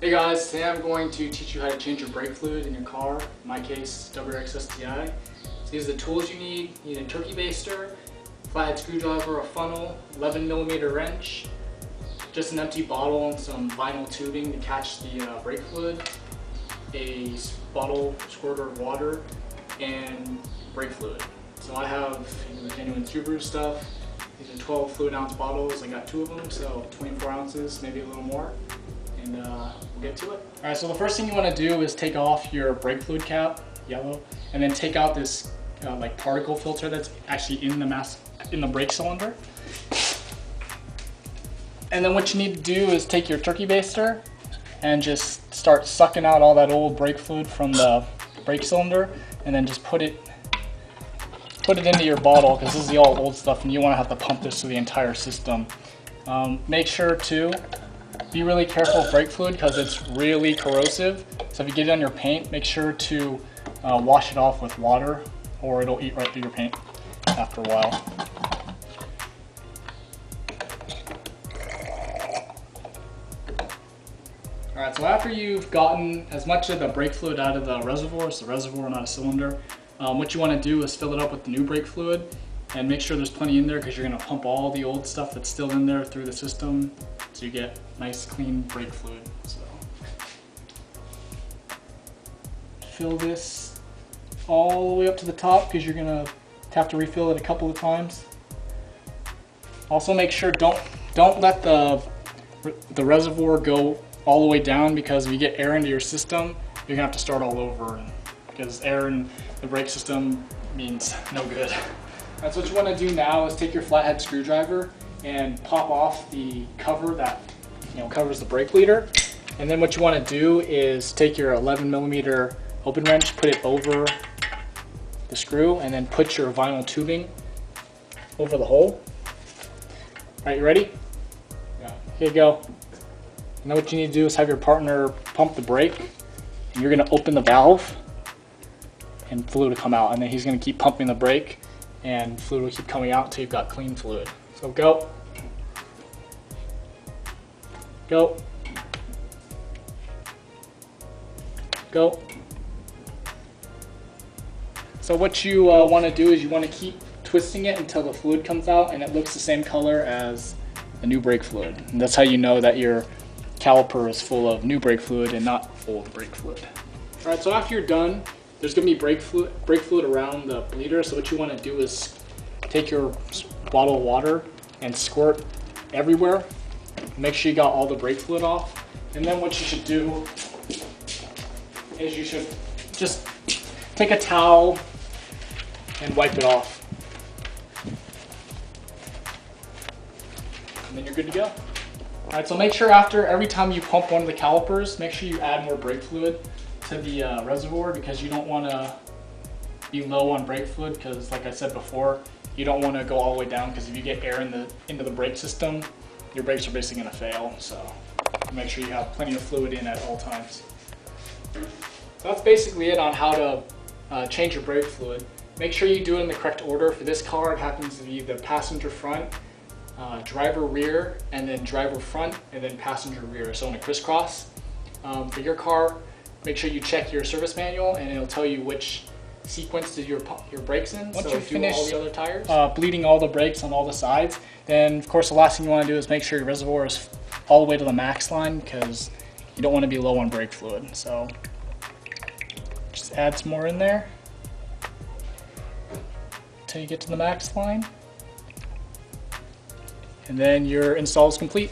Hey guys, today I'm going to teach you how to change your brake fluid in your car, in my case WRX-STI. So these are the tools you need. You need a turkey baster, flathead screwdriver, a funnel, 11 millimeter wrench, just an empty bottle and some vinyl tubing to catch the uh, brake fluid, a bottle squirter of water, and brake fluid. So I have you know, the genuine Subaru stuff. These are 12 fluid ounce bottles. I got two of them, so 24 ounces, maybe a little more and uh, we'll get to it. All right, so the first thing you wanna do is take off your brake fluid cap, yellow, and then take out this uh, like particle filter that's actually in the mass in the brake cylinder. And then what you need to do is take your turkey baster and just start sucking out all that old brake fluid from the brake cylinder and then just put it put it into your bottle because this is the all old stuff and you want to have to pump this through the entire system. Um, make sure to be really careful with brake fluid because it's really corrosive. So if you get it on your paint, make sure to uh, wash it off with water or it'll eat right through your paint after a while. Alright, so after you've gotten as much of the brake fluid out of the reservoir, it's the reservoir, not a cylinder, um, what you want to do is fill it up with the new brake fluid and make sure there's plenty in there because you're going to pump all the old stuff that's still in there through the system so you get nice clean brake fluid. So fill this all the way up to the top because you're gonna have to refill it a couple of times. Also make sure don't don't let the the reservoir go all the way down because if you get air into your system, you're gonna have to start all over because air in the brake system means no good. That's what you want to do now is take your flathead screwdriver and pop off the cover that you know covers the brake bleeder. And then what you want to do is take your 11 millimeter open wrench, put it over the screw, and then put your vinyl tubing over the hole. All right, you ready? Yeah. Here you go. Now what you need to do is have your partner pump the brake, and you're gonna open the valve, and fluid will come out, and then he's gonna keep pumping the brake, and fluid will keep coming out until you've got clean fluid. So go. Go. Go. So what you uh, want to do is you want to keep twisting it until the fluid comes out and it looks the same color as the new brake fluid. And that's how you know that your caliper is full of new brake fluid and not old brake fluid. All right, so after you're done, there's gonna be brake fluid, brake fluid around the bleeder. So what you wanna do is take your bottle of water and squirt everywhere. Make sure you got all the brake fluid off. And then what you should do is you should just take a towel and wipe it off. And then you're good to go. All right, so make sure after every time you pump one of the calipers, make sure you add more brake fluid to the uh, reservoir because you don't want to be low on brake fluid because like I said before, you don't want to go all the way down because if you get air in the into the brake system, your brakes are basically going to fail. So make sure you have plenty of fluid in at all times. So that's basically it on how to uh, change your brake fluid. Make sure you do it in the correct order. For this car, it happens to be the passenger front, uh, driver rear, and then driver front, and then passenger rear, so in a crisscross. Um, for your car, make sure you check your service manual, and it'll tell you which sequence to your your brakes in. Once so you finish all the other tires, uh, bleeding all the brakes on all the sides, then of course the last thing you want to do is make sure your reservoir is all the way to the max line because you don't want to be low on brake fluid. So just add some more in there until you get to the max line. And then your install is complete.